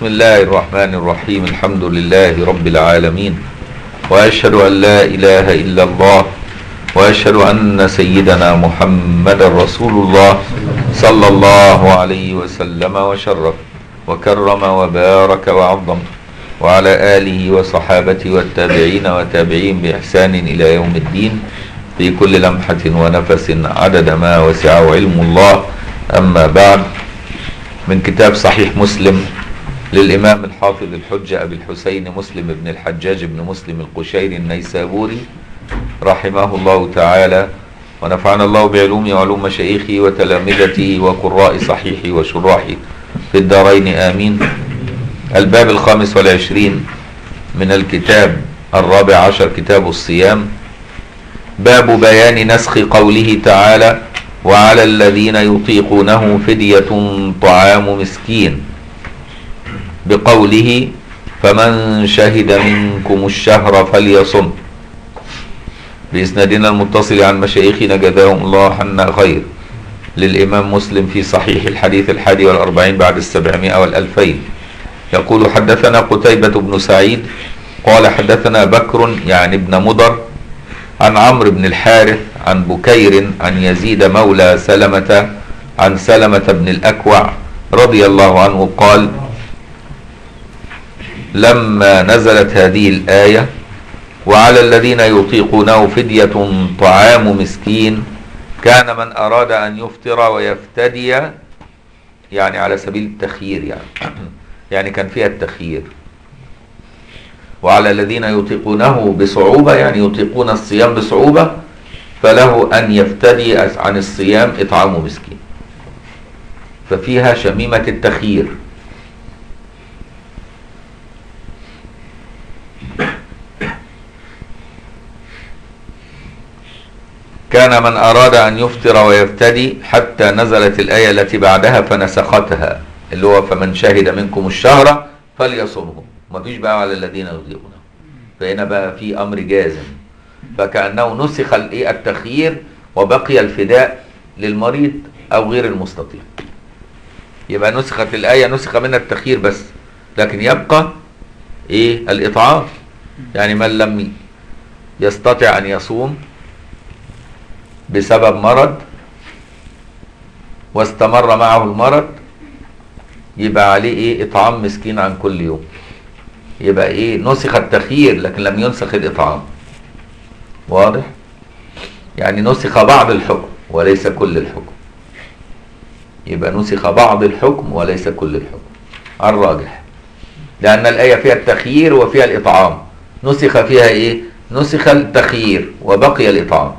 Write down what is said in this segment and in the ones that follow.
بسم الله الرحمن الرحيم. الحمد لله رب العالمين. وأشهد أن لا إله إلا الله. وأشهد أن سيدنا محمد رسول الله صلى الله عليه وسلم وشرف وكرم وبارك وعظم. وعلى آله وصحابته والتابعين وتابعين بإحسان إلى يوم الدين. في كل لمحة ونفس عدد ما وسعه علم الله. أما بعد من كتاب صحيح مسلم للإمام الحافظ الحجة أبي الحسين مسلم بن الحجاج بن مسلم القشيري النيسابوري رحمه الله تعالى. ونفعنا الله بعلومه وعلوم مشايخه وتلامذته وقراء صحيحه وشراحه في الدارين آمين. الباب الخامس والعشرين من الكتاب الرابع عشر كتاب الصيام. باب بيان نسخ قوله تعالى وعلى الذين يطيقونه فدية طعام مسكين بقوله فمن شهد منكم الشهر فليصم. بإسنادنا المتصل عن مشايخنا جزاهم الله عنا خير للإمام مسلم في صحيح الحديث الحادي والأربعين بعد السبعمائة والألفين. يقول حدثنا قتيبة بن سعيد قال حدثنا بكر يعني ابن مضر عن عمرو بن الحارث عن بكير عن يزيد مولى سلمة عن سلمة بن الأكوع رضي الله عنه قال لما نزلت هذه الآية وعلى الذين يطيقونه فدية طعام مسكين كان من أراد أن يفطر ويفتدي يعني على سبيل التخيير يعني. يعني كان فيها التخيير. وعلى الذين يطيقونه بصعوبة يعني يطيقون الصيام بصعوبة فله أن يفتدي عن الصيام إطعام مسكين. ففيها شميمة التخيير. كان من أراد أن يفطر ويفتدي حتى نزلت الآية التي بعدها فنسختها اللي هو فمن شهد منكم الشهر فليصمه. ما فيش بقى على الذين يطيقونه فهنا بقى في أمر جازم. فكأنه نسخ التخيير وبقي الفداء للمريض أو غير المستطيع. يبقى نسخت الآية نسخ منها التخيير بس. لكن يبقى إيه؟ الإطعام. يعني من لم يستطع أن يصوم بسبب مرض واستمر معه المرض يبقى عليه إيه؟ إطعام مسكين عن كل يوم. يبقى إيه؟ نسخ التخيير لكن لم ينسخ الإطعام. واضح؟ يعني نسخ بعض الحكم وليس كل الحكم. يبقى نسخ بعض الحكم وليس كل الحكم. الراجح. لأن الآية فيها التخيير وفيها الإطعام. نسخ فيها إيه؟ نسخ التخيير وبقي الإطعام.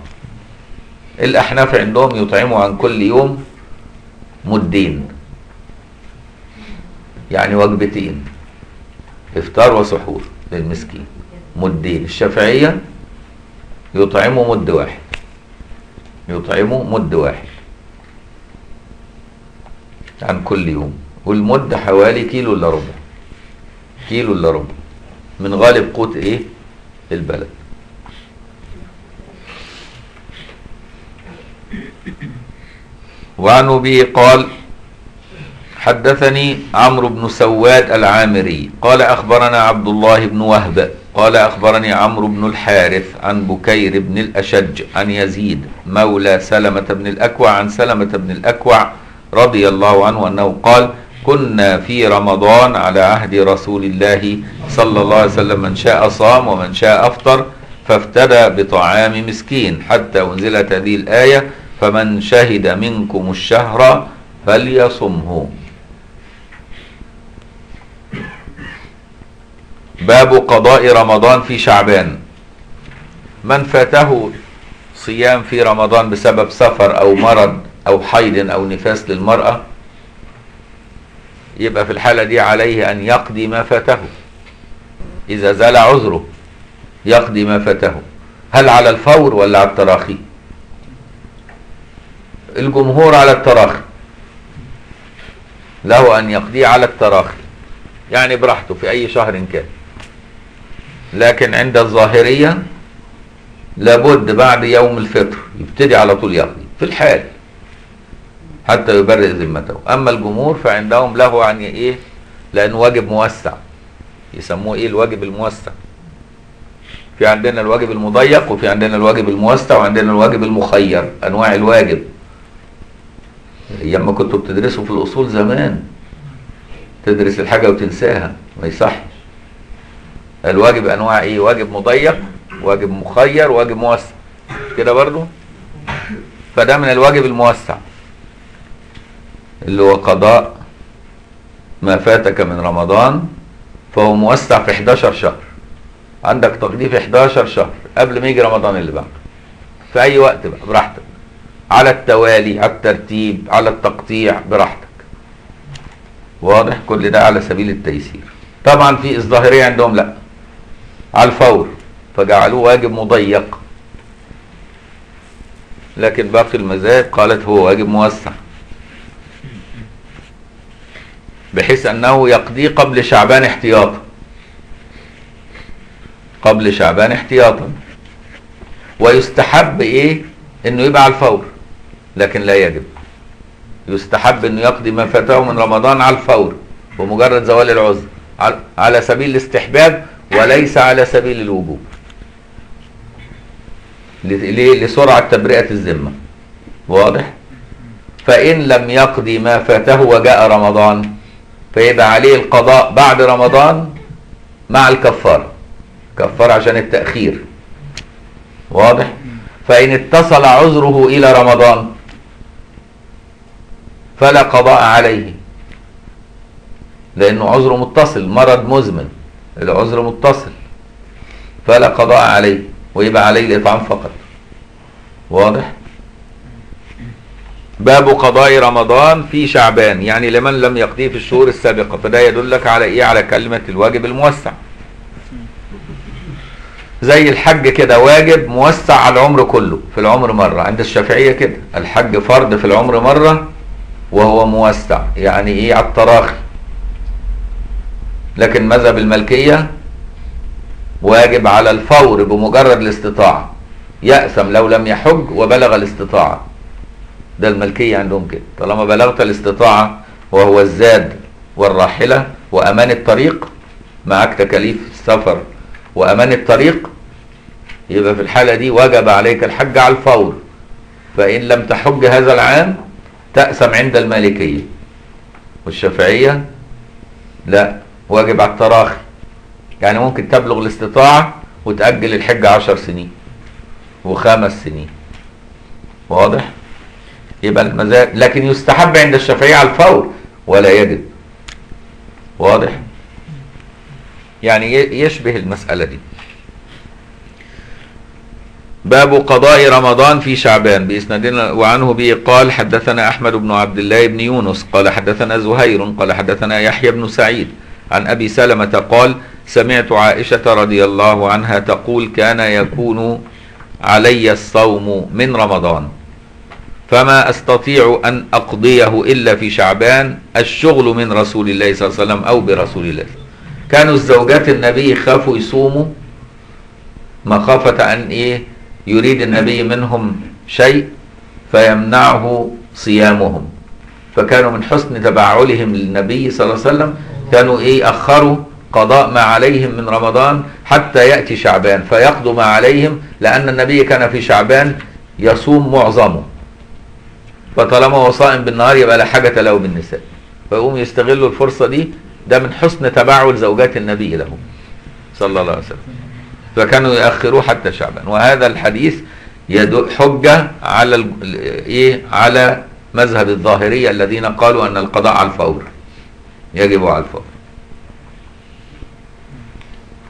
الأحناف عندهم يطعموا عن كل يوم مدين. يعني وجبتين إفطار وسحور للمسكين مدين. الشافعية يطعموا مد واحد يطعموا مد واحد عن كل يوم والمد حوالي كيلو إلا ربع كيلو إلا ربع من غالب قوت إيه؟ البلد. وعن أبي قال حدثني عمرو بن سواد العامري قال أخبرنا عبد الله بن وهب قال أخبرني عمرو بن الحارث عن بكير بن الأشج عن يزيد مولى سلمة بن الأكوع عن سلمة بن الأكوع رضي الله عنه أنه قال كنا في رمضان على عهد رسول الله صلى الله عليه وسلم من شاء صام ومن شاء أفطر فافتدى بطعام مسكين حتى أنزلت هذه الآية فمن شهد منكم الشهر فليصمه. باب قضاء رمضان في شعبان. من فاته صيام في رمضان بسبب سفر أو مرض أو حيض أو نفاس للمرأة يبقى في الحالة دي عليه أن يقضي ما فاته. إذا زال عذره يقضي ما فاته. هل على الفور ولا على التراخي؟ الجمهور على التراخي. له أن يقضي على التراخي. يعني براحته في أي شهر كان. لكن عند الظاهرية لابد بعد يوم الفطر يبتدي على طول يقضي. في الحال. حتى يبرئ ذمته. أما الجمهور فعندهم له أن إيه؟ لأنه واجب موسع. يسموه إيه؟ الواجب الموسع. في عندنا الواجب المضيق وفي عندنا الواجب الموسع وعندنا الواجب المخير. أنواع الواجب. أيام ما كنتوا بتدرسوا في الأصول زمان. تدرس الحاجة وتنساها ما يصحش. الواجب أنواع إيه؟ واجب مضيق واجب مخير واجب موسع. كده برضو؟ فده من الواجب الموسع. اللي هو قضاء ما فاتك من رمضان فهو موسع في 11 شهر. عندك تقضيه في 11 شهر قبل ما يجي رمضان اللي بعده. في أي وقت بقى براحتك. على التوالي على الترتيب على التقطيع براحتك. واضح كل ده على سبيل التيسير. طبعا في الظاهرية عندهم لا. على الفور. فجعلوه واجب مضيق. لكن باقي المذاهب قالت هو واجب موسع. بحيث أنه يقضي قبل شعبان احتياطا. قبل شعبان احتياطا. ويستحب إيه؟ إنه يبقى على الفور. لكن لا يجب. يستحب إنه يقضي ما فاته من رمضان على الفور بمجرد زوال العذر على سبيل الاستحباب وليس على سبيل الوجوب. لسرعة تبرئة الذمة. واضح؟ فإن لم يقضي ما فاته وجاء رمضان فيبقى عليه القضاء بعد رمضان مع الكفارة. كفارة عشان التأخير. واضح؟ فإن اتصل عذره إلى رمضان فلا قضاء عليه. لأنه عذره متصل مرض مزمن العذر متصل. فلا قضاء عليه ويبقى عليه الإطعام فقط. واضح؟ باب قضاء رمضان في شعبان يعني لمن لم يقضيه في الشهور السابقة. فده يدلك على إيه؟ على كلمة الواجب الموسع. زي الحج كده واجب موسع على العمر كله في العمر مرة. عند الشافعية كده الحج فرض في العمر مرة وهو موسع يعني إيه؟ على التراخي. لكن مذهب الملكية واجب على الفور بمجرد الاستطاعة. يأثم لو لم يحج وبلغ الاستطاعة. ده الملكية عندهم كده. طالما بلغت الاستطاعة وهو الزاد والراحلة وأمان الطريق معك تكاليف السفر وأمان الطريق يبقى في الحالة دي وجب عليك الحج على الفور. فإن لم تحج هذا العام تأثم عند المالكية والشافعية؟ لا واجب على التراخي. يعني ممكن تبلغ الاستطاعة وتأجل الحج عشر سنين وخمس سنين. واضح؟ يبقى المزاج لكن يستحب عند الشافعية على الفور ولا يجب. واضح؟ يعني يشبه المسألة دي. باب قضاء رمضان في شعبان. بإسنادنا وعنه به قال حدثنا أحمد بن عبد الله بن يونس قال حدثنا زهير قال حدثنا يحيى بن سعيد عن أبي سلمة قال سمعت عائشة رضي الله عنها تقول كان يكون علي الصوم من رمضان فما أستطيع أن أقضيه إلا في شعبان الشغل من رسول الله صلى الله عليه وسلم أو برسول الله. كانوا الزوجات النبي خافوا يصوموا مخافة أن إيه؟ يريد النبي منهم شيء فيمنعه صيامهم. فكانوا من حسن تبعلهم للنبي صلى الله عليه وسلم. كانوا إيه أخروا قضاء ما عليهم من رمضان حتى يأتي شعبان فيقضوا ما عليهم لأن النبي كان في شعبان يصوم معظمه. فطالما هو صائم بالنهار يبقى لا حاجة له بالنساء. فيقوم يستغلوا الفرصة دي ده من حسن تبعل زوجات النبي لهم صلى الله عليه وسلم. فكانوا يأخروه حتى شعبان. وهذا الحديث يدل حجة على إيه؟ على مذهب الظاهرية الذين قالوا أن القضاء على الفور. يجب على الفور.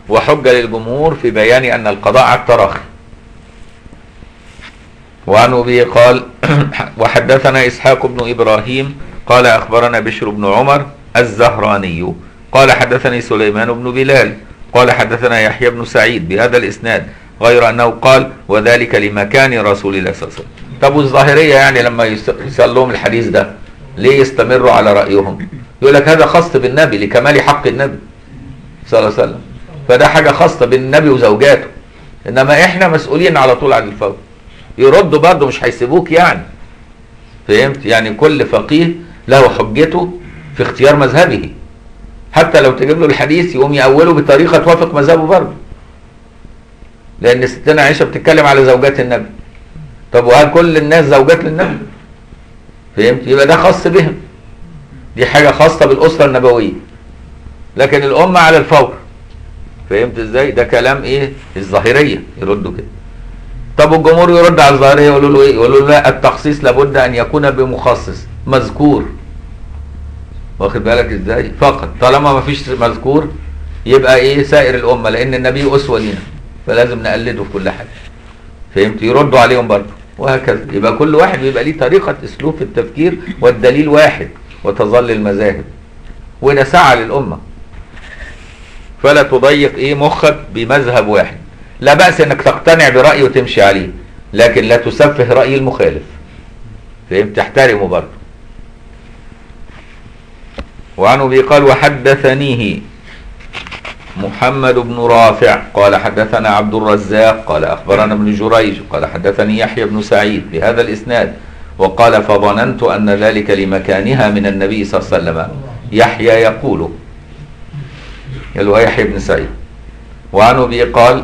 وحجة للجمهور في بيان أن القضاء على التراخي. وعن أبي قال وحدثنا إسحاق بن إبراهيم قال أخبرنا بشر بن عمر الزهراني قال حدثني سليمان بن بلال قال حدثنا يحيى بن سعيد بهذا الإسناد غير أنه قال وذلك لمكان رسول الله صلى الله عليه وسلم. طب والظاهرية يعني لما يسأل لهم الحديث ده ليه يستمروا على رأيهم؟ يقول لك هذا خاص بالنبي لكمال حق النبي صلى الله عليه وسلم. فده حاجة خاصة بالنبي وزوجاته. إنما إحنا مسؤولين على طول عن الفور يردوا برضه مش هيسيبوك يعني. فهمت؟ يعني كل فقيه له حجته في اختيار مذهبه. حتى لو تجيب له الحديث يقوم يأوله بطريقة توافق مذهبه برضه. لأن ستنا عائشة بتتكلم على زوجات النبي. طب وهل كل الناس زوجات للنبي؟ فهمت؟ يبقى ده خاص بهم. دي حاجة خاصة بالأسرة النبوية. لكن الأمة على الفور. فهمت إزاي؟ ده كلام إيه؟ الظاهرية. يردوا كده. طب والجمهور يرد على الظاهرية يقولوا له إيه؟ يقولوا له لا التخصيص لابد أن يكون بمخصص مذكور. واخد بالك إزاي؟ فقط. طالما ما فيش مذكور يبقى إيه؟ سائر الأمة لأن النبي أسوة لينا فلازم نقلده في كل حاجة. فهمت؟ يردوا عليهم برضه وهكذا. يبقى كل واحد بيبقى ليه طريقة أسلوب في التفكير والدليل واحد وتظل المذاهب. وده سعى للأمة. فلا تضيق إيه؟ مخك بمذهب واحد. لا بأس إنك تقتنع برأي وتمشي عليه لكن لا تسفه رأي المخالف. فهمت؟ تحترمه برضه. وعن أبي قال وحدثنيه محمد بن رافع قال حدثنا عبد الرزاق قال أخبرنا ابن جريج قال حدثني يحيى بن سعيد بهذا الإسناد وقال فظننت أن ذلك لمكانها من النبي صلى الله عليه وسلم. يحيى يقول. هو يحيى بن سعيد. وعن أبي قال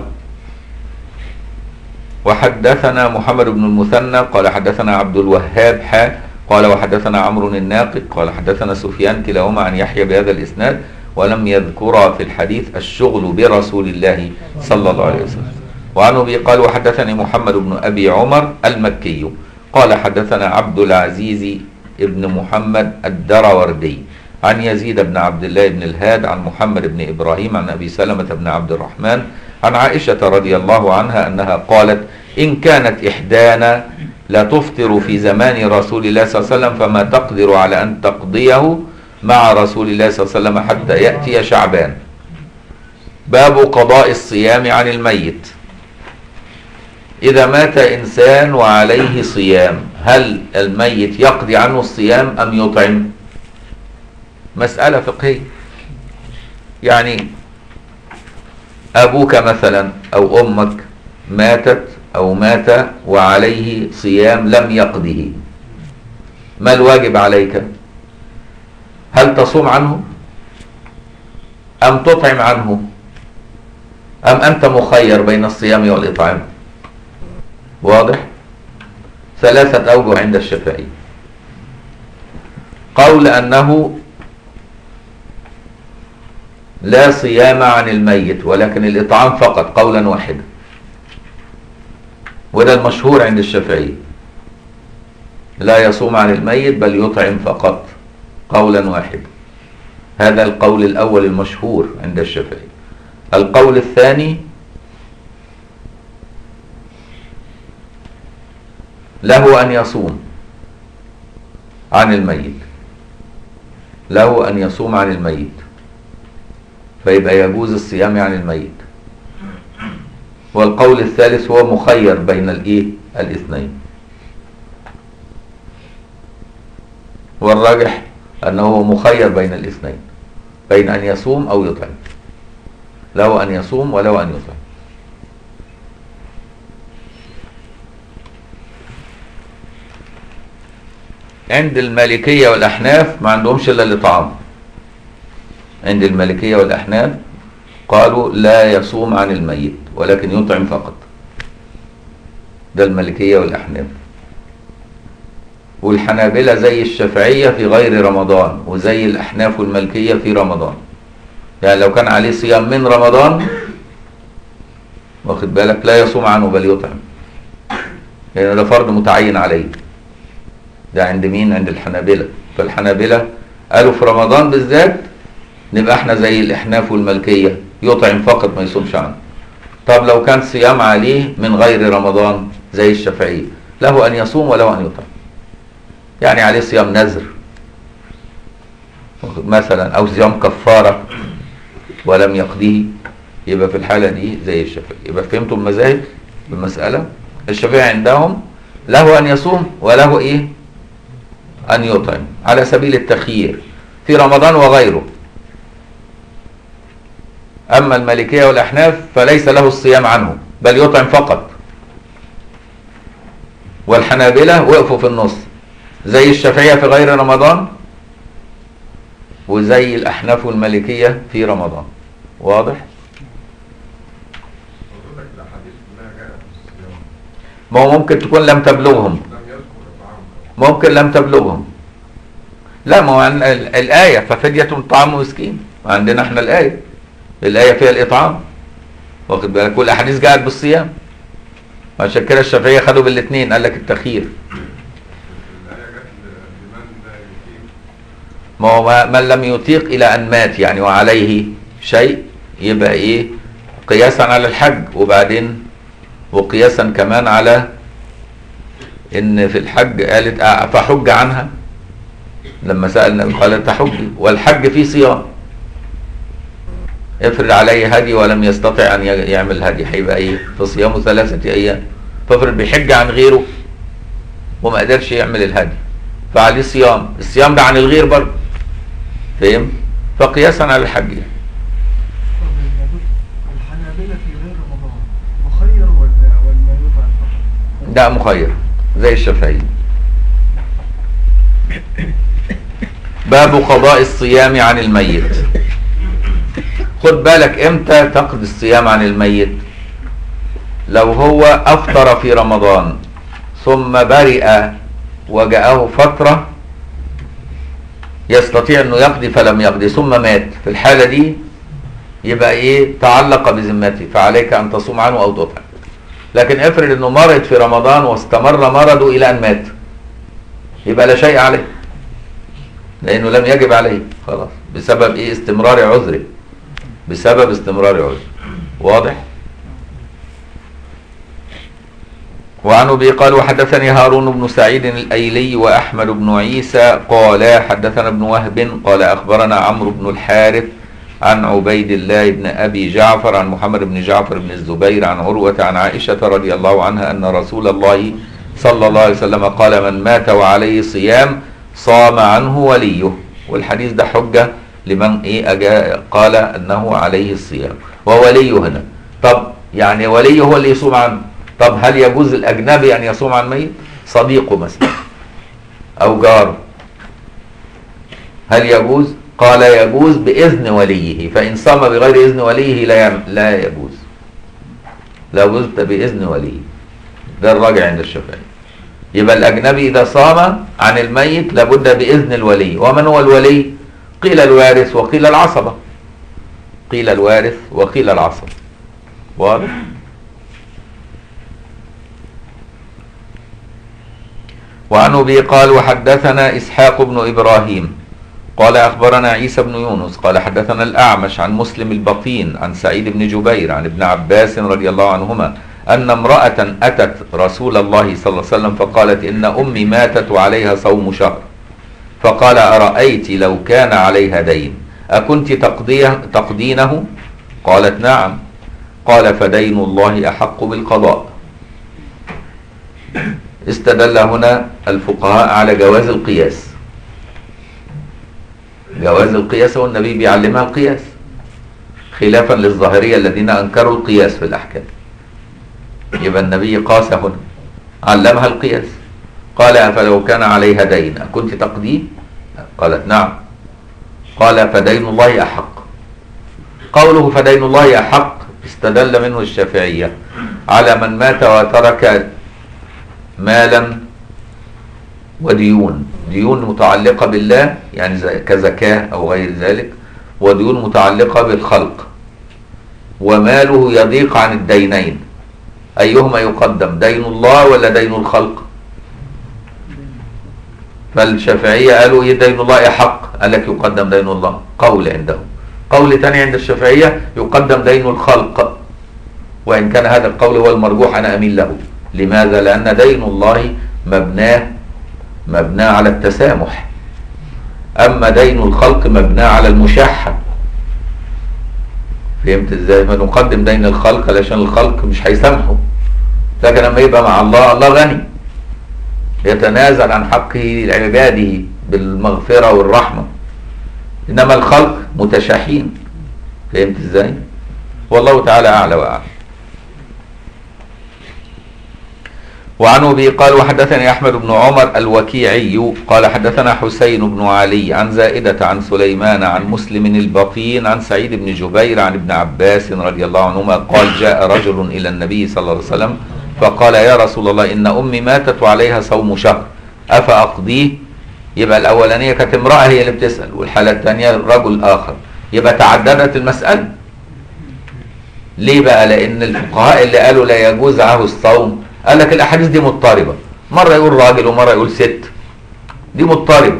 وحدثنا محمد بن المثنى قال حدثنا عبد الوهاب حا قال وحدثنا عمرو الناقد قال حدثنا سفيان كلاهما عن يحيى بهذا الإسناد ولم يذكر في الحديث الشغل برسول الله صلى الله عليه وسلم. وعن أبي قال وحدثني محمد بن أبي عمر المكي قال حدثنا عبد العزيز ابن محمد الدروردي عن يزيد بن عبد الله بن الهاد عن محمد بن إبراهيم عن أبي سلمة بن عبد الرحمن عن عائشة رضي الله عنها أنها قالت إن كانت إحدانا لا تفطر في زمان رسول الله صلى الله عليه وسلم فما تقدر على أن تقضيه مع رسول الله صلى الله عليه وسلم حتى يأتي شعبان. باب قضاء الصيام عن الميت. إذا مات إنسان وعليه صيام هل الميت يقضي عنه الصيام أم يطعم؟ مسألة فقهية. يعني أبوك مثلا أو أمك ماتت أو مات وعليه صيام لم يقضه. ما الواجب عليك؟ هل تصوم عنه؟ أم تطعم عنه؟ أم أنت مخير بين الصيام والإطعام؟ واضح؟ ثلاثة أوجه عند الشافعي. قول أنه لا صيام عن الميت ولكن الإطعام فقط قولا واحدا. وده المشهور عند الشافعي. لا يصوم عن الميت بل يطعم فقط. قولا واحدا هذا القول الأول المشهور عند الشافعي. القول الثاني له أن يصوم عن الميت. له أن يصوم عن الميت. فيبقى يجوز الصيام عن الميت. والقول الثالث هو مخير بين الايه الاثنين. والراجح أنه مخير بين الاثنين بين أن يصوم أو يطعم. له أن يصوم وله أن يطعم. عند المالكية والأحناف ما عندهمش إلا الإطعام عند المالكية والأحناف قالوا لا يصوم عن الميت ولكن يطعم فقط. ده المالكية والأحناف. والحنابلة زي الشافعية في غير رمضان وزي الأحناف والمالكية في رمضان. يعني لو كان عليه صيام من رمضان واخد بالك لا يصوم عنه بل يطعم. لأن يعني ده فرض متعين عليه. ده عند مين؟ عند الحنابلة. فالحنابلة قالوا في رمضان بالذات نبقى إحنا زي الأحناف والمالكية يطعم فقط ما يصومش عنه. طب لو كان صيام عليه من غير رمضان زي الشافعية له أن يصوم وله أن يطعم. يعني عليه صيام نذر. مثلا أو صيام كفارة ولم يقضيه يبقى في الحالة دي زي الشافعي. يبقى فهمتم المذاهب بالمسألة الشافعي عندهم له أن يصوم وله إيه؟ أن يطعم. على سبيل التخيير. في رمضان وغيره. أما المالكية والأحناف فليس له الصيام عنه بل يطعم فقط. والحنابلة وقفوا في النص. زي الشافعية في غير رمضان وزي الأحناف والمالكية في رمضان. واضح؟ ما هو ممكن تكون لم تبلغهم. ممكن لم تبلغهم. لا ما هو الآية ففدية طعام مسكين. عندنا إحنا الآية. الآية فيها الإطعام. واخد بالك؟ والأحاديث جاءت بالصيام. عشان كده الشافعية خدوا بالاثنين قال لك التخيير. ما هو من لم يطيق إلى أن مات يعني وعليه شيء يبقى إيه؟ قياسا على الحج وبعدين وقياسا كمان على إن في الحج قالت آه، فحج عنها. لما سألنا قالت تحجي والحج فيه صيام. افرض عليه هدي ولم يستطع أن يعمل هدي. هيبقى إيه؟ في صيامه ثلاثة أيام. فافرض بيحج عن غيره وما قدرش يعمل الهدي. فعليه صيام. الصيام ده عن الغير برضه. فاهم؟ فقياسا على الحج؟ ده مخير زي الشافعي. باب قضاء الصيام عن الميت. خد بالك إمتى تقضي الصيام عن الميت؟ لو هو أفطر في رمضان ثم برئ وجاءه فترة يستطيع أنه يقضي فلم يقضي ثم مات. في الحالة دي يبقى إيه؟ تعلق بذمته فعليك أن تصوم عنه أو تطعم. لكن افرض إنه مرض في رمضان واستمر مرضه إلى أن مات. يبقى لا شيء عليه لأنه لم يجب عليه خلاص. بسبب إيه؟ استمرار عذره. بسبب استمرار عذره واضح؟ وعن أبي قال وحدثني هارون بن سعيد الأيلي وأحمد بن عيسى قال حدثنا ابن وهب قال أخبرنا عمرو بن الحارث عن عبيد الله بن أبي جعفر عن محمد بن جعفر بن الزبير عن عروة عن عائشة رضي الله عنها أن رسول الله صلى الله عليه وسلم قال من مات وعليه صيام صام عنه وليه. والحديث ده حجة لمن إيه أجا قال أنه عليه الصيام. وولي هنا. طب يعني ولي هو اللي يصوم عنه طب هل يجوز الاجنبي أن يصوم عن ميت؟ صديقه مثلا. أو جاره. هل يجوز؟ قال يجوز بإذن وليه. فإن صام بغير إذن وليه لا لا يجوز. لا يجوز بإذن وليه. ده الراجع عند الشافعي. يبقى الأجنبي إذا صام عن الميت لابد بإذن الولي. ومن هو الولي؟ قيل الوارث وقيل العصبة. قيل الوارث وقيل العصبة. واضح؟ وعن أبي قال وحدثنا إسحاق بن إبراهيم. قال أخبرنا عيسى بن يونس. قال حدثنا الأعمش عن مسلم البطين عن سعيد بن جبير عن ابن عباس رضي الله عنهما أن امرأة أتت رسول الله صلى الله عليه وسلم فقالت إن أمي ماتت وعليها صوم شهر. فقال أرأيت لو كان عليها دين؟ تقضيه تقدينه؟ قالت نعم. قال فدين الله أحق بالقضاء. استدل هنا الفقهاء على جواز القياس. جواز القياس والنبي بيعلمها القياس. خلافا للظاهرية الذين أنكروا القياس في الأحكام. يبقى النبي قاس هنا. علمها القياس. قال أفلو كان عليها دين؟ كنت تقديه قالت نعم. قال فدين الله أحق. قوله فدين الله أحق استدل منه الشافعية على من مات وترك مالا وديون. ديون متعلقة بالله يعني كزكاة أو غير ذلك وديون متعلقة بالخلق. وماله يضيق عن الدينين. أيهما يقدم؟ دين الله ولا دين الخلق؟ فالشافعية قالوا إيه دين الله أحق قال لك يقدم دين الله. قول عندهم. قول تاني عند الشافعية يقدم دين الخلق. وإن كان هذا القول هو المرجوح أنا أميل له. لماذا؟ لأن دين الله مبناه مبناه على التسامح. أما دين الخلق مبناه على المشاحة. فهمت إزاي؟ ما نقدم دين الخلق علشان الخلق مش هيسامحوا. لكن لما يبقى مع الله الله غني. يتنازل عن حقه لعباده بالمغفرة والرحمة. إنما الخلق متشاحين. فهمت إزاي؟ والله تعالى أعلى وأعلم وعنه به قال وحدثني أحمد بن عمر الوكيعي قال حدثنا حسين بن علي عن زائدة عن سليمان عن مسلم البطين عن سعيد بن جبير عن ابن عباس رضي الله عنهما قال جاء رجل إلى النبي صلى الله عليه وسلم فقال يا رسول الله إن أمي ماتت وعليها صوم شهر. أفأقضيه؟ يبقى الأولانية كانت امرأة هي اللي بتسأل والحالة الثانية رجل آخر. يبقى تعددت المسألة. ليه بقى؟ لأن الفقهاء اللي قالوا لا يجوز له الصوم قال لك الأحاديث دي مضطربة. مرة يقول راجل ومرة يقول ست. دي مضطربة.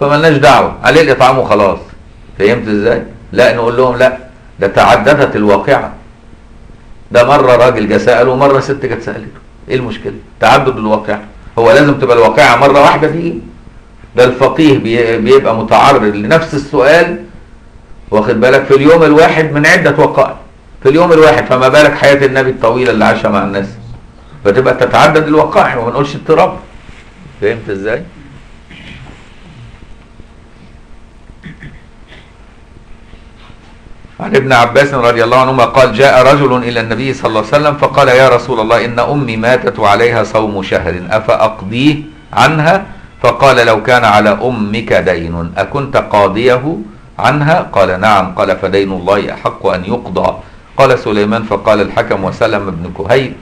فملناش دعوة. عليه الاطعام وخلاص فهمت إزاي؟ لا نقول لهم لا. ده تعددت الواقعة. ده مره راجل جه سأله ومره ست جت سألته إيه المشكلة؟ تعدد الواقعه هو لازم تبقى الواقعة مرة واحدة دي ده الفقيه بي- بيبقى متعرض لنفس السؤال واخد بالك؟ في اليوم الواحد من عدة وقائع في اليوم الواحد فما بالك حياة النبي الطويلة اللي عاشها مع الناس؟ فتبقى تتعدد الوقائع وما نقولش اضطراب. فهمت إزاي؟ عن ابن عباس رضي الله عنهما قال جاء رجل إلى النبي صلى الله عليه وسلم فقال يا رسول الله إن أمي ماتت وعليها صوم شهر أفأقضيه عنها؟ فقال لو كان على أمك دين أكنت قاضيه عنها؟ قال نعم. قال فدين الله أحق أن يقضى. قال سليمان فقال الحكم وسلم بن كهيل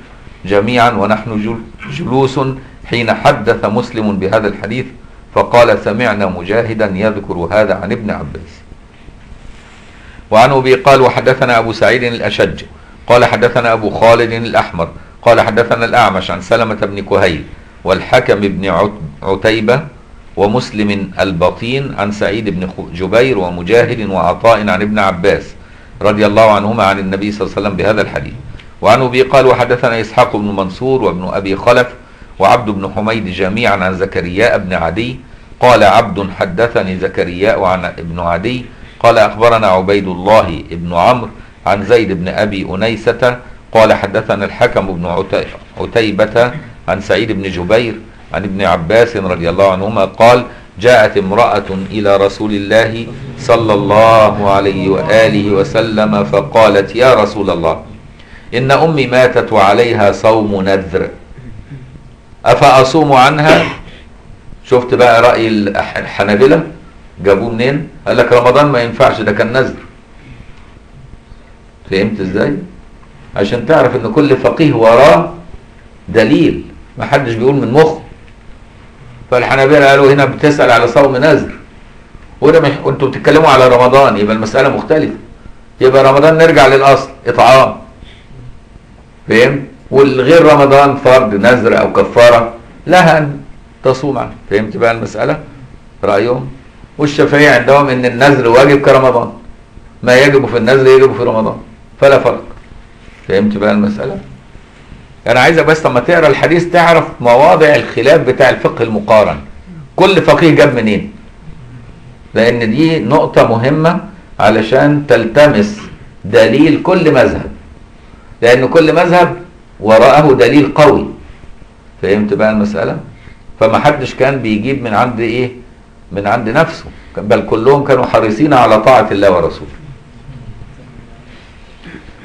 جميعا ونحن جل- جلوس حين حدث مسلم بهذا الحديث فقال سمعنا مجاهدا يذكر هذا عن ابن عباس. وعن أبي قال وحدثنا أبو سعيد الأشج قال حدثنا أبو خالد الأحمر قال حدثنا الأعمش عن سلمة بن كهيل والحكم بن عت- عتيبة ومسلم البطين عن سعيد بن جبير ومجاهد وعطاء عن ابن عباس رضي الله عنهما عن النبي صلى الله عليه وسلم بهذا الحديث. وعن أبي قال وحدثنا إسحاق بن منصور وابن أبي خلف وعبد بن حميد جميعا عن زكرياء بن عدي قال عبد حدثني زكرياء عن ابن عدي قال أخبرنا عبيد الله بن عمرو عن زيد بن أبي أنيسة قال حدثنا الحكم بن عتي- عتيبة عن سعيد بن جبير عن ابن عباس رضي الله عنهما قال جاءت امرأة إلى رسول الله صلى الله عليه وآله وسلم فقالت يا رسول الله إن أمي ماتت وعليها صوم نذر أفأصوم عنها؟ شفت بقى رأي الح- الحنابلة؟ جابوه منين؟ قال لك رمضان ما ينفعش ده كان نذر فهمت إزاي؟ عشان تعرف إن كل فقيه وراه دليل ما حدش بيقول من مخه. فالحنابلة قالوا هنا بتسأل على صوم نذر وده مش وأنتوا بتتكلموا على رمضان يبقى المسألة مختلفة. يبقى رمضان نرجع للأصل إطعام. فهمت والغير رمضان فرض نذر أو كفارة لها أن تصوم عنه. فهمت بقى المسألة؟ رأيهم؟ والشافعية عندهم إن النذر واجب كرمضان. ما يجب في النذر يجب في رمضان. فلا فرق. فهمت بقى المسألة؟ أنا عايزك بس لما تقرأ الحديث تعرف مواضع الخلاف بتاع الفقه المقارن. كل فقيه جاب منين؟ لأن دي نقطة مهمة علشان تلتمس دليل كل مذهب. لأن كل مذهب وراءه دليل قوي. فهمت بقى المسألة؟ فما حدش كان بيجيب من عند إيه؟ من عند نفسه. بل كلهم كانوا حريصين على طاعة الله ورسوله.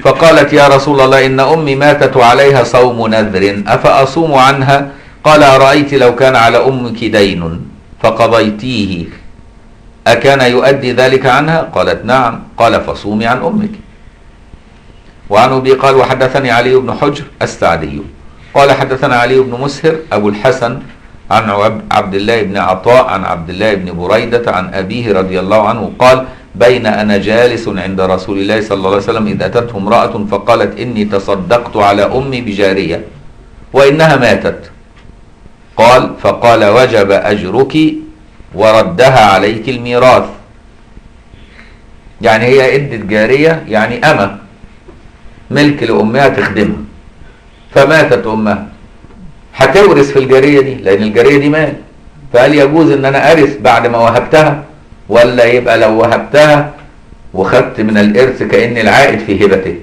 فقالت يا رسول الله إن أمي ماتت وعليها صوم نذر أفأصوم عنها؟ قال أرأيت لو كان على أمك دين فقضيتيه أكان يؤدي ذلك عنها؟ قالت نعم. قال فصومي عن أمك. وعن أبي قال وحدثني علي بن حجر السعدي. قال حدثنا علي بن مسهر أبو الحسن عن عب- عبد الله بن عطاء عن عبد الله بن بريدة عن أبيه رضي الله عنه قال بين أنا جالس عند رسول الله صلى الله عليه وسلم إذ أتته امرأة فقالت إني تصدقت على أمي بجارية وإنها ماتت. قال فقال وجب أجرك وردها عليك الميراث. يعني هي إدت جارية يعني أمة ملك لأمها تخدمها فماتت أمها. هتورث في الجارية دي لأن الجارية دي مال. فهل يجوز إن أنا أرث بعد ما وهبتها؟ ولا يبقى لو وهبتها وخدت من الإرث كأن العائد في هبته؟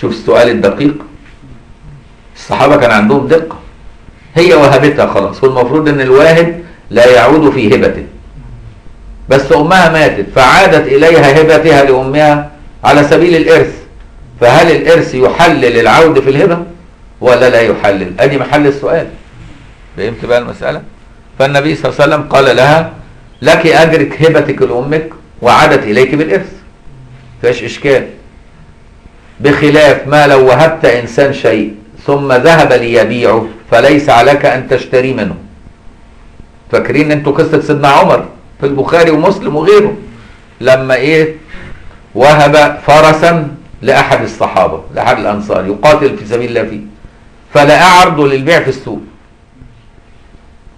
شوف السؤال الدقيق. الصحابة كان عندهم دقة. هي وهبتها خلاص والمفروض إن الواهب لا يعود في هبته. بس أمها ماتت فعادت إليها هبتها لأمها على سبيل الإرث. فهل الإرث يحلل العود في الهبة؟ ولا لا يحلل. أدي محل السؤال. فهمت بقى المسألة؟ فالنبي صلى الله عليه وسلم قال لها لك أجرك هبتك لأمك وعادت إليك بالإرث. فيش إشكال. بخلاف ما لو وهبت إنسان شيء ثم ذهب ليبيعه فليس عليك أن تشتري منه. فاكرين أنتوا قصة سيدنا عمر في البخاري ومسلم وغيره؟ لما إيه؟ وهب فرسا لأحد الصحابة لأحد الأنصار يقاتل في سبيل الله فيه. فلقى عرضه للبيع في السوق.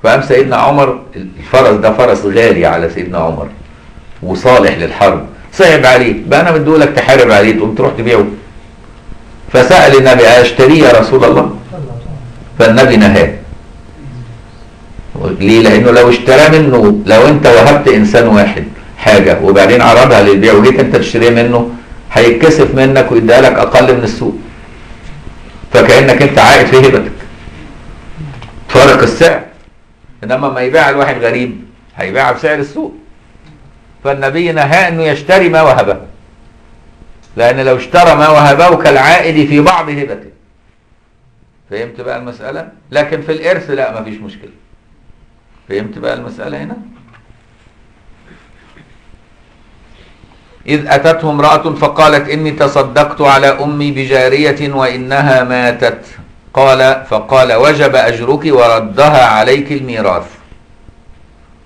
فقام سيدنا عمر الفرس ده فرس غالي على سيدنا عمر وصالح للحرب. صعب عليه. بقى أنا مديهولك تحارب عليه تقوم تروح تبيعه. فسأل النبي اشتريه يا رسول الله؟ فالنبي نهاه. ليه؟ لأنه لو اشترى منه لو أنت وهبت إنسان واحد حاجة وبعدين عرضها للبيع وجيت أنت تشتريها منه هيتكسف منك ويديها لك أقل من السوق. فكأنك أنت عائد في هبتك فرق السعر. إنما ما يبيع الواحد غريب هيبيعها بسعر السوق. فالنبي نهى أنه يشتري ما وهبه. لأن لو اشترى ما وهبه كالعائد في بعض هبته فهمت بقى المسألة؟ لكن في الإرث لا مفيش مشكلة. فهمت بقى المسألة هنا؟ إذ أتته امرأة فقالت إني تصدقت على أمي بجارية وإنها ماتت. قال فقال وجب أجرك وردها عليك الميراث.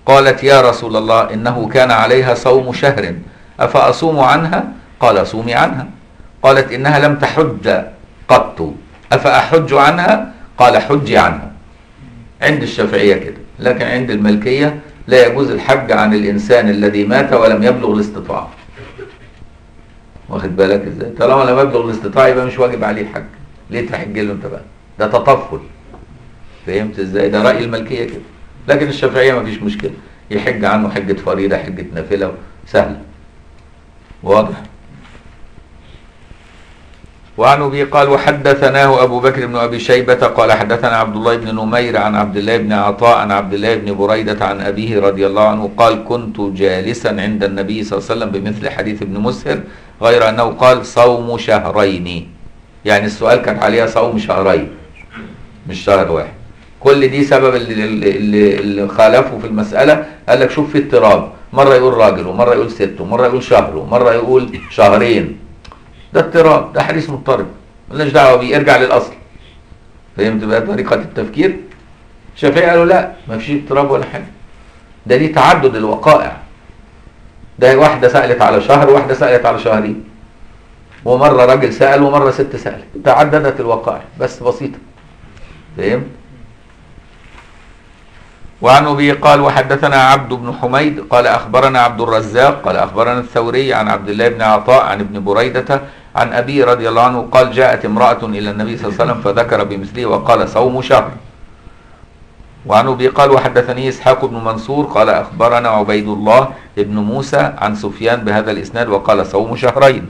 قالت يا رسول الله إنه كان عليها صوم شهر أفأصوم عنها؟ قال صومي عنها. قالت إنها لم تحج قط أفأحج عنها؟ قال حجي عنها. عند الشافعية كده لكن عند الملكية لا يجوز الحج عن الإنسان الذي مات ولم يبلغ الاستطاعة. واخد بالك إزاي؟ طالما لم يبلغ الاستطاعة يبقى مش واجب عليه الحج. ليه تحج له انت بقى؟ ده تطفل. فهمت إزاي؟ ده رأي الملكية كده. لكن الشافعية ما فيش مشكلة. يحج عنه حجة فريضة حجة نافلة سهلة واضح. وعن أبي قال وحدثناه أبو بكر بن أبي شيبة قال حدثنا عبد الله بن نمير عن عبد الله بن عطاء عن عبد الله بن بريدة عن أبيه رضي الله عنه قال كنت جالسا عند النبي صلى الله عليه وسلم بمثل حديث ابن مسهر غير أنه قال صوم شهرين. يعني السؤال كان عليها صوم شهرين مش شهر واحد. كل دي سبب اللي, اللي, اللي خالفوا في المسألة. قال لك شوف في اضطراب. مرة يقول راجل ومرة يقول ست ومرة يقول شهر ومرة يقول شهرين. ده اضطراب ده حديث مضطرب. مالناش دعوة بيه. ارجع للأصل. فهمت بقى طريقة التفكير؟ الشافعي قالوا لا ما فيش اضطراب ولا حاجة. ده دي تعدد الوقائع. ده واحدة سألت على شهر وواحدة سألت على شهرين. ومرة راجل سأل ومرة ست سألت. تعددت الوقائع بس بسيطة. فهمت؟ وعن أبي قال وحدثنا عبد بن حميد قال أخبرنا عبد الرزاق قال أخبرنا الثوري عن عبد الله بن عطاء عن ابن بريدة عن أبي رضي الله عنه قال جاءت امرأة إلى النبي صلى الله عليه وسلم فذكر بمثله وقال صوم شهر. وعن أبي قال وحدثني إسحاق بن منصور قال أخبرنا عبيد الله بن موسى عن سفيان بهذا الإسناد وقال صوم شهرين.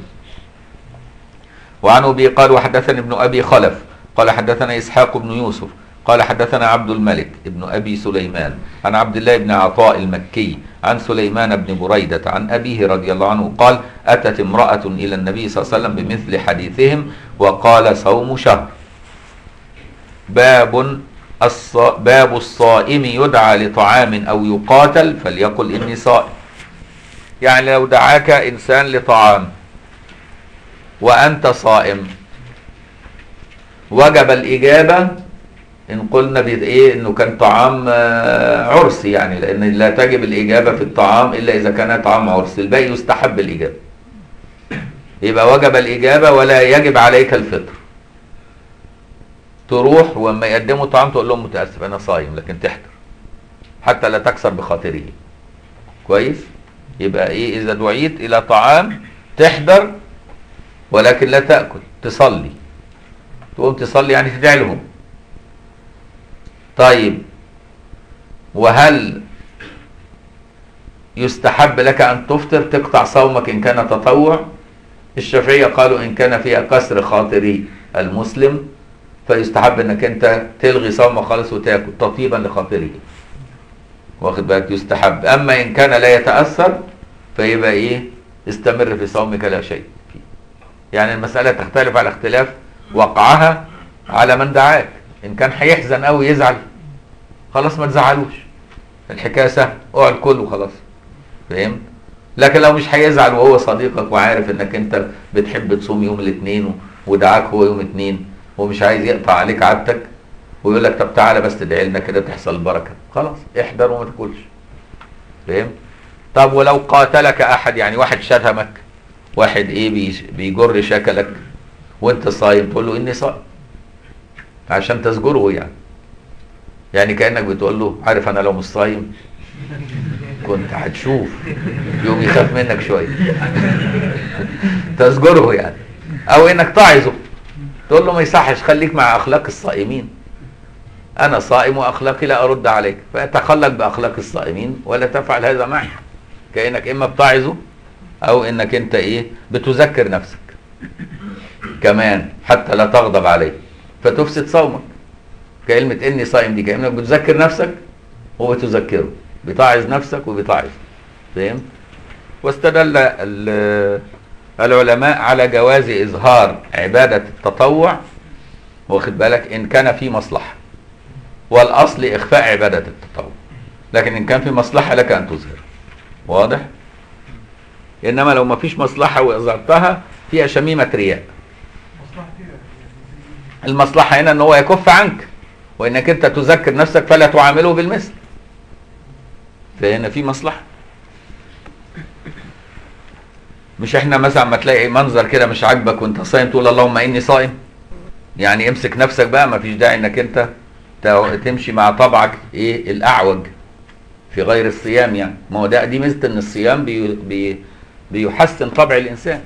وعن أبي قال وحدثني ابن أبي خلف قال حدثنا إسحاق بن يوسف قال حدثنا عبد الملك ابن أبي سليمان عن عبد الله بن عطاء المكي عن سليمان بن بريدة عن أبيه رضي الله عنه قال أتت امرأة إلى النبي صلى الله عليه وسلم بمثل حديثهم وقال صوم شهر. باب الص... باب الصائم يدعى لطعام أو يقاتل فليقل إني صائم. يعني لو دعاك إنسان لطعام وأنت صائم وجب الإجابة إن قلنا بإيه إنه كان طعام عرس يعني لأن لا تجب الإجابة في الطعام إلا إذا كان طعام عرس. الباقي يستحب الإجابة. يبقى وجب الإجابة ولا يجب عليك الفطر. تروح وما يقدموا طعام تقول لهم متأسف أنا صايم لكن تحضر. حتى لا تكسر بخاطره كويس؟ يبقى إيه؟ إذا دعيت إلى طعام تحضر ولكن لا تأكل تصلي. تقوم تصلي يعني تدعي لهم طيب وهل يستحب لك أن تفطر؟ تقطع صومك إن كان تطوع؟ الشافعية قالوا إن كان فيها كسر خاطري المسلم. فيستحب أنك أنت تلغي صومك خالص وتاكل تطيبا لخاطره. واخد بالك؟ يستحب. أما إن كان لا يتأثر فيبقى إيه؟ استمر في صومك لا شيء فيه. يعني المسألة تختلف على اختلاف وقعها على من دعاك. إن كان هيحزن قوي يزعل. خلاص ما تزعلوش. الحكاية سهلة. اقعد كل وخلاص. فهمت لكن لو مش هيزعل وهو صديقك وعارف إنك أنت بتحب تصوم يوم الاثنين ودعاك هو يوم اثنين ومش عايز يقطع عليك عادتك ويقول لك طب تعالى بس تدعي لنا كده تحصل بركة. خلاص احضر وما تاكلش. فهمت؟ طب ولو قاتلك أحد يعني واحد شتمك واحد إيه بيجر شكلك وأنت صايم تقول له إني صائم عشان تزجره يعني. يعني كأنك بتقول له عارف أنا لو مش صايم كنت هتشوف. يوم يخاف منك شوية. تزجره يعني. أو إنك تعظه. تقول له ما يصحش خليك مع أخلاق الصائمين. أنا صائم وأخلاقي لا أرد عليك فتخلق بأخلاق الصائمين ولا تفعل هذا معي. كأنك إما بتعظه أو إنك أنت إيه بتذكر نفسك. كمان حتى لا تغضب عليه فتفسد صومك. كلمة إني صائم دي كأنك بتذكر نفسك وبتذكره. بتعظ نفسك وبتعظ فهمت واستدل العلماء على جواز إظهار عبادة التطوع واخد بالك؟ إن كان في مصلحة. والأصل إخفاء عبادة التطوع. لكن إن كان في مصلحة لك أن تظهر. واضح؟ إنما لو ما فيش مصلحة وإظهرتها فيها شميمة رياء. المصلحة هنا إن هو يكف عنك وإنك أنت تذكر نفسك فلا تعامله بالمثل. فهنا في مصلحة. مش إحنا مثلا ما تلاقي منظر كده مش عاجبك وانت صايم تقول اللهم اني صائم؟ يعني امسك نفسك بقى ما فيش داعي انك انت تمشي مع طبعك إيه الأعوج في غير الصيام يعني. ما هو ده دي ميزة إن الصيام بي بي بيحسن طبع الإنسان.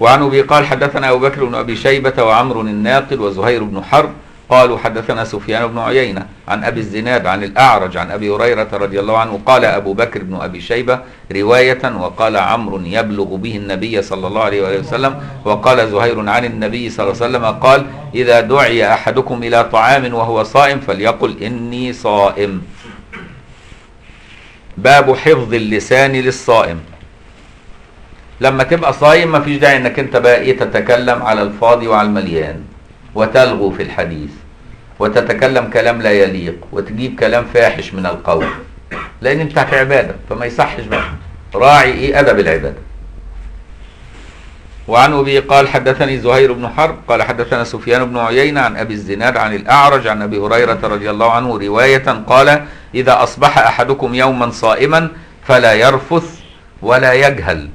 وعن ابي قال حدثنا أبو بكر بن أبي شيبة وعمرو الناقد وزهير بن حرب قالوا حدثنا سفيان بن عيينة عن أبي الزناد عن الأعرج عن أبي هريرة رضي الله عنه قال أبو بكر بن أبي شيبة رواية وقال عمرو يبلغ به النبي صلى الله عليه وسلم وقال زهير عن النبي صلى الله عليه وسلم قال إذا دعي أحدكم إلى طعام وهو صائم فليقل إني صائم. باب حفظ اللسان للصائم. لما تبقى صايم مفيش داعي إنك أنت بقى إيه تتكلم على الفاضي وعلى المليان. وتلغو في الحديث وتتكلم كلام لا يليق وتجيب كلام فاحش من القول. لأن انت في عبادة فما يصحش بقى. راعي إيه؟ أدب العبادة. وعن أبي قال حدثني زهير بن حرب قال حدثنا سفيان بن عيينة عن أبي الزناد عن الأعرج عن أبي هريرة رضي الله عنه رواية قال إذا أصبح أحدكم يوما صائما فلا يرفث ولا يجهل.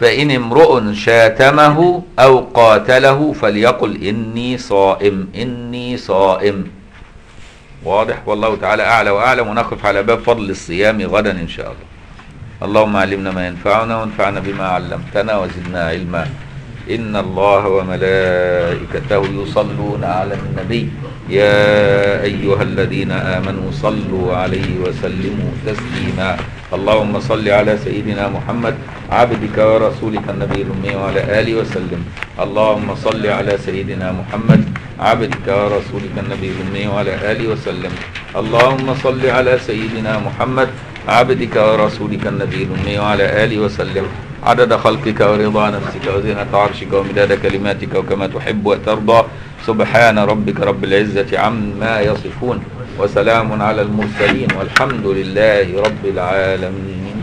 فإن امرؤ شاتمه أو قاتله فليقل إني صائم إني صائم. واضح؟ والله تعالى أعلى وأعلم ونقف على باب فضل الصيام غدا إن شاء الله. اللهم علمنا ما ينفعنا وانفعنا بما علمتنا وزدنا علما. إن الله وملائكته يصلون على النبي. يا أيها الذين آمنوا صلوا عليه وسلموا تسليما. اللهم صل على سيدنا محمد عبدك ورسولك النبي الأمي وعلى آله وسلم. اللهم صل على سيدنا محمد عبدك ورسولك النبي الأمي وعلى آله وسلم. اللهم صل على سيدنا محمد عبدك ورسولك النبي الأمي وعلى آله وسلم. عدد خلقك ورضا نفسك وزينة عرشك ومداد كلماتك وكما تحب وترضى. سبحان ربك رب العزة عما يصفون وسلام على المرسلين والحمد لله رب العالمين.